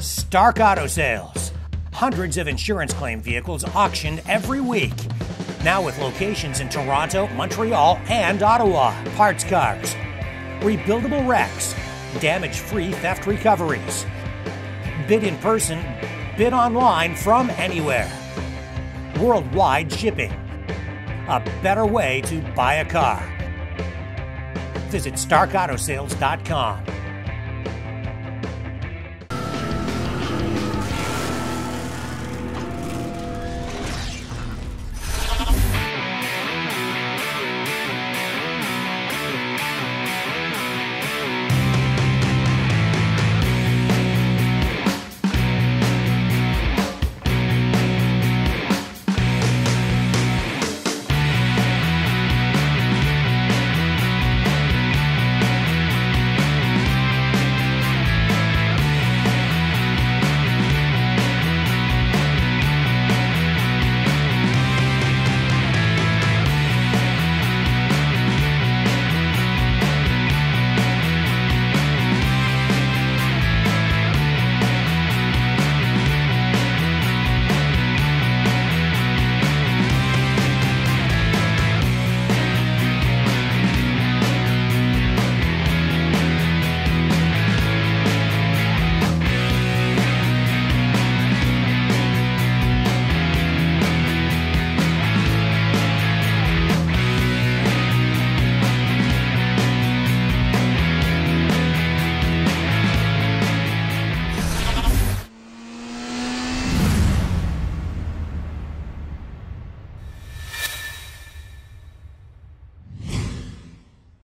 Stark Auto Sales. Hundreds of insurance claim vehicles auctioned every week. Now with locations in Toronto, Montreal, and Ottawa. Parts cars, rebuildable wrecks, damage free theft recoveries. Bid in person, bid online from anywhere. Worldwide shipping. A better way to buy a car. Visit StarkAutoSales.com.